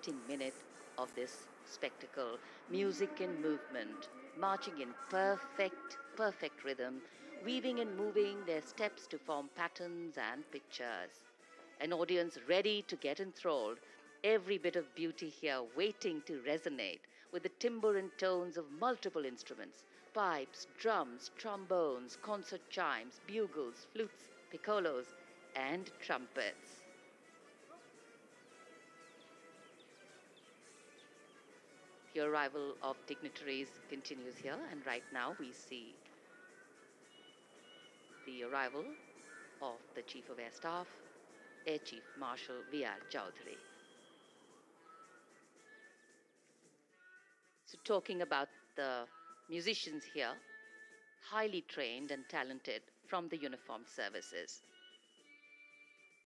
fitting minute of this spectacle. Music and movement, marching in perfect, perfect rhythm, weaving and moving their steps to form patterns and pictures. An audience ready to get enthralled, every bit of beauty here waiting to resonate with the timbre and tones of multiple instruments pipes, drums, trombones, concert chimes, bugles, flutes, piccolos, and trumpets. The arrival of dignitaries continues here, and right now we see the arrival of the Chief of Air Staff, Air Chief Marshal V.R. Chaudhari. So, talking about the musicians here, highly trained and talented from the uniformed services.